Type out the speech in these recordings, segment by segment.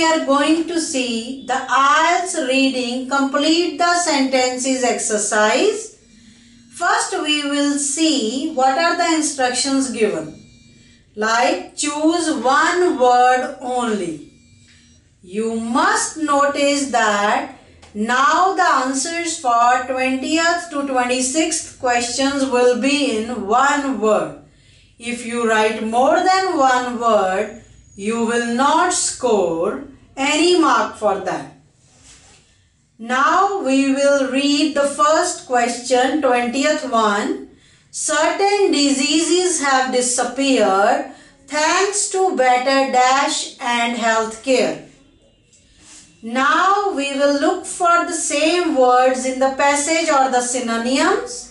we are going to see the IELTS reading complete the sentences exercise. First we will see what are the instructions given. Like choose one word only. You must notice that now the answers for 20th to 26th questions will be in one word. If you write more than one word, you will not score any mark for that. Now we will read the first question, 20th one. Certain diseases have disappeared thanks to better dash and health care. Now we will look for the same words in the passage or the synonyms.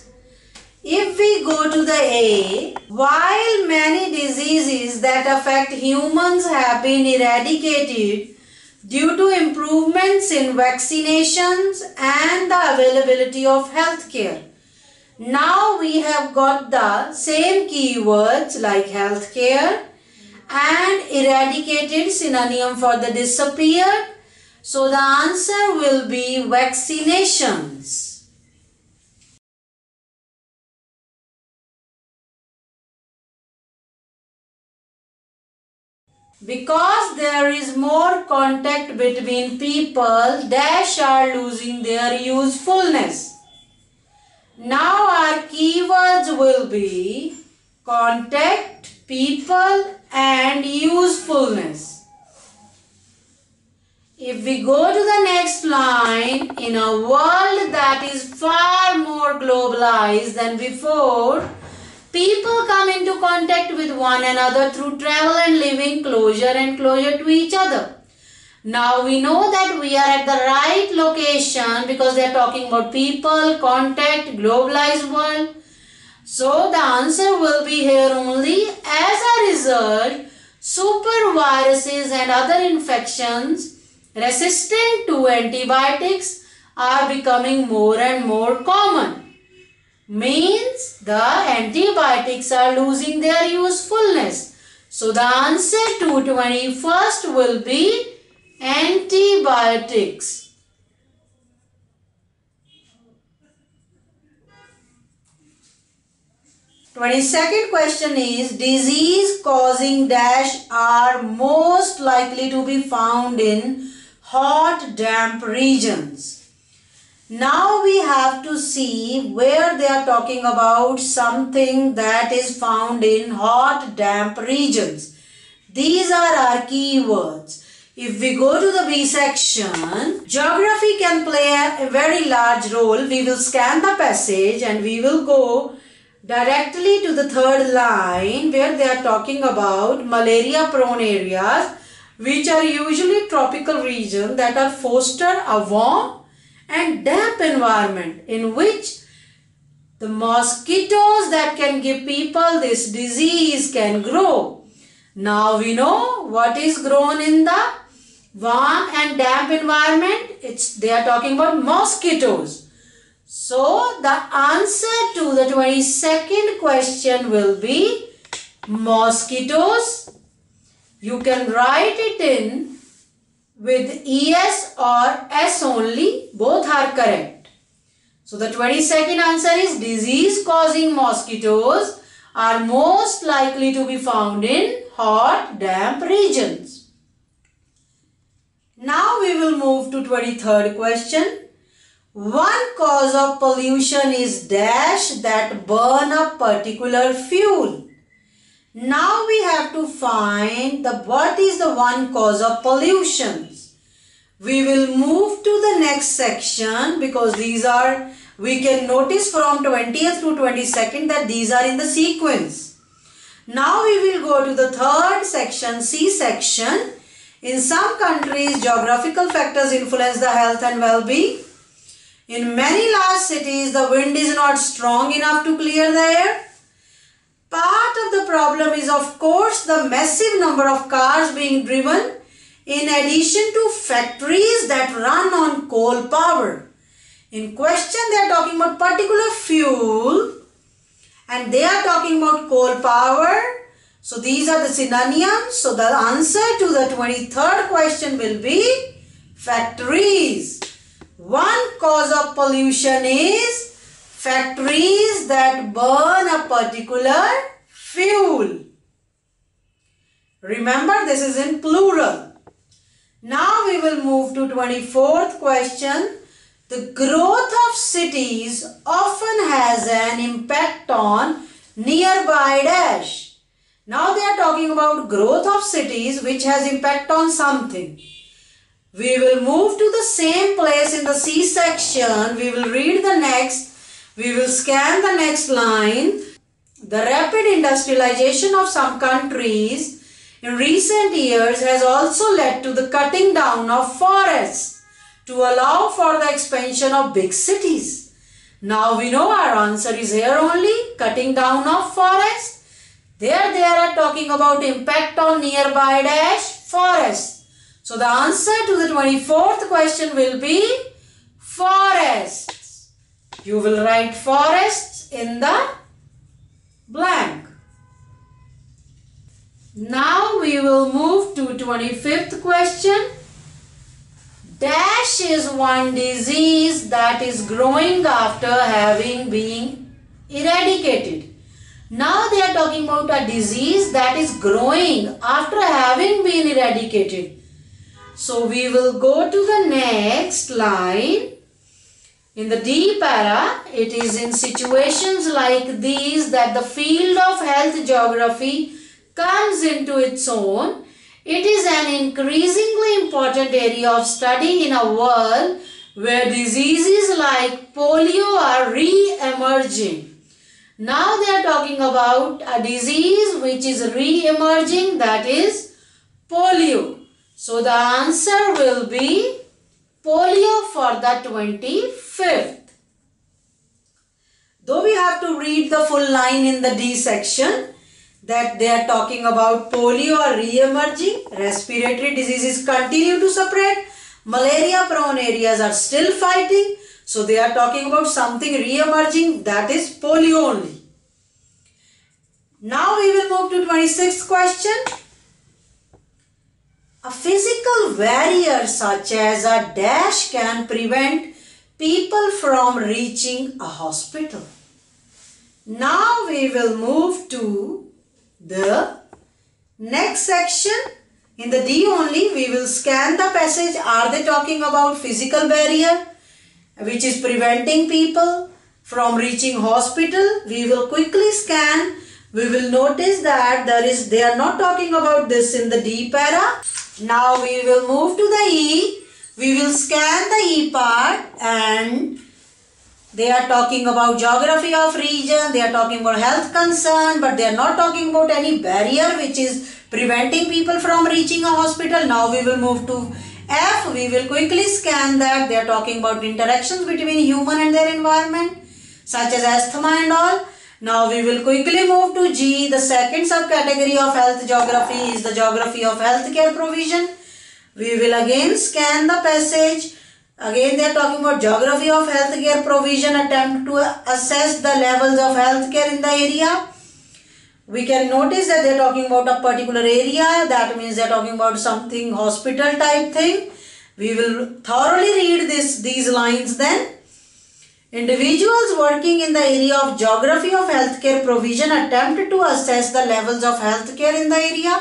If we go to the A, while many diseases that affect humans have been eradicated due to improvements in vaccinations and the availability of healthcare. Now we have got the same keywords like healthcare and eradicated synonym for the disappeared. So the answer will be vaccinations. Because there is more contact between people, dash are losing their usefulness. Now our keywords will be contact, people and usefulness. If we go to the next line, in a world that is far more globalized than before, People come into contact with one another through travel and living closer and closer to each other. Now we know that we are at the right location because they are talking about people, contact, globalized world. So the answer will be here only. As a result, super viruses and other infections resistant to antibiotics are becoming more and more common means the antibiotics are losing their usefulness. So the answer to 21st will be antibiotics. Twenty-second question is disease causing dash are most likely to be found in hot damp regions. Now we have to see where they are talking about something that is found in hot damp regions. These are our keywords. If we go to the B section, geography can play a, very large role. We will scan the passage and we will go directly to the third line where they are talking about malaria prone areas which are usually tropical regions that are foster a warm and damp environment in which the mosquitoes that can give people this disease can grow. Now we know what is grown in the warm and damp environment. It's they are talking about mosquitoes. So the answer to the 22nd question will be mosquitoes. You can write it in with ES or S only, both are correct. So the 22nd answer is disease causing mosquitoes are most likely to be found in hot damp regions. Now we will move to 23rd question. One cause of pollution is dash that burn a particular fuel. Now we have to find the what is the one cause of pollutions. We will move to the next section because these are we can notice from 20th to 22nd that these are in the sequence. Now we will go to the third section C section. In some countries geographical factors influence the health and well-being. In many large cities the wind is not strong enough to clear the air. Part of the problem is of course the massive number of cars being driven in addition to factories that run on coal power. In question they are talking about particular fuel and they are talking about coal power. So these are the synonyms. So the answer to the 23rd question will be factories. One cause of pollution is factories that burn a particular fuel. Remember this is in plural. Now we will move to 24th question. The growth of cities often has an impact on nearby dash. Now they are talking about growth of cities which has impact on something. We will move to the same place in the C section. We will read the next. We will scan the next line. The rapid industrialization of some countries in recent years has also led to the cutting down of forests to allow for the expansion of big cities. Now we know our answer is here only, cutting down of forest. There they are talking about impact on nearby dash forest. So the answer to the 24th question will be forests. You will write forests in the blank. Now we will move to 25th question. Dash is one disease that is growing after having been eradicated. Now they are talking about a disease that is growing after having been eradicated. So we will go to the next line. In the D para, it is in situations like these that the field of health geography comes into its own, it is an increasingly important area of study in a world where diseases like polio are re-emerging. Now they are talking about a disease which is re-emerging that is polio. So the answer will be polio for the 25th. Though we have to read the full line in the D section, that they are talking about polio or re-emerging, respiratory diseases continue to spread, malaria prone areas are still fighting. So they are talking about something re-emerging that is polio only. Now we will move to 26th question. A physical barrier such as a dash can prevent people from reaching a hospital. Now we will move to the next section. In the D only we will scan the passage. Are they talking about physical barrier which is preventing people from reaching hospital? We will quickly scan. We will notice that there is they are not talking about this in the D para now we will move to the E we will scan the E part and they are talking about geography of region, they are talking about health concern, but they are not talking about any barrier which is preventing people from reaching a hospital. Now we will move to F. We will quickly scan that. They are talking about interactions between human and their environment, such as asthma and all. Now we will quickly move to G. The second subcategory of health geography is the geography of healthcare provision. We will again scan the passage Again, they are talking about geography of healthcare provision, attempt to assess the levels of healthcare in the area. We can notice that they are talking about a particular area. That means they are talking about something hospital type thing. We will thoroughly read this these lines then. Individuals working in the area of geography of healthcare provision attempt to assess the levels of healthcare in the area.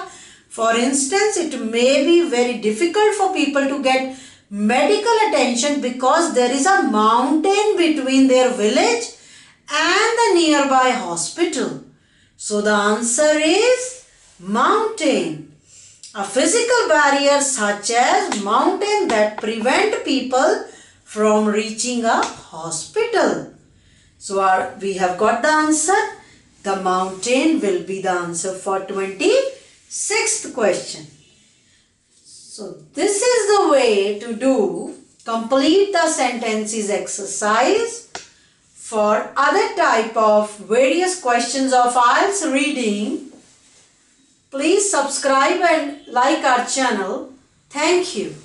For instance, it may be very difficult for people to get medical attention because there is a mountain between their village and the nearby hospital. So the answer is mountain. A physical barrier such as mountain that prevent people from reaching a hospital. So our, we have got the answer. The mountain will be the answer for 26th question. So this is the way to do complete the sentences exercise. For other type of various questions of IELTS reading, please subscribe and like our channel. Thank you.